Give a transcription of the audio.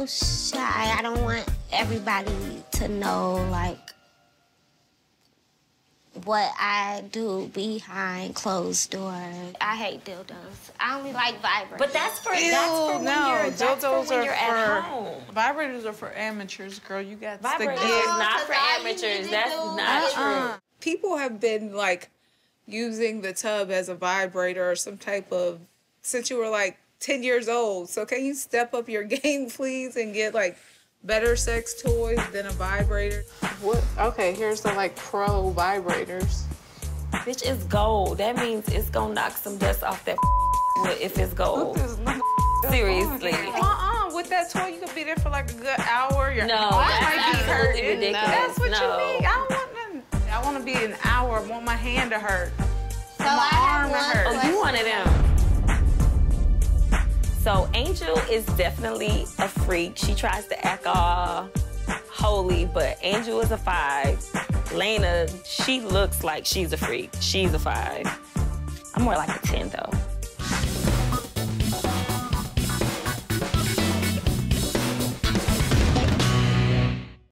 little shy. I don't want everybody to know, like, what I do behind closed doors. I hate dildos. I only like vibrators. But that's for Ew, that's for when no, you're that's for when are you're for at home. vibrators are for amateurs, girl. You got to Vibrators get is No, not 'cause for amateurs. That's do not is- true. Uh-uh. People have been like using the tub as a vibrator or some type of since you were like 10 years old. So can you step up your game, please, and get like better sex toys than a vibrator? What? Okay, here's the like pro vibrators. Bitch, it's gold. That means it's gonna knock some dust off that if it's gold. Seriously. Uh-uh. With that toy, you could be there for like a good hour. Your No, that's might be absolutely hurting. ridiculous. That's what No. you need. I don't want none. I want to be an hour. I want my hand to hurt. So my I arm have hurt. one Oh, you one of them. So Angel is definitely a freak. She tries to act all holy, but Angel is a five. Lena, she looks like she's a freak. She's a five. I'm more like a 10 though.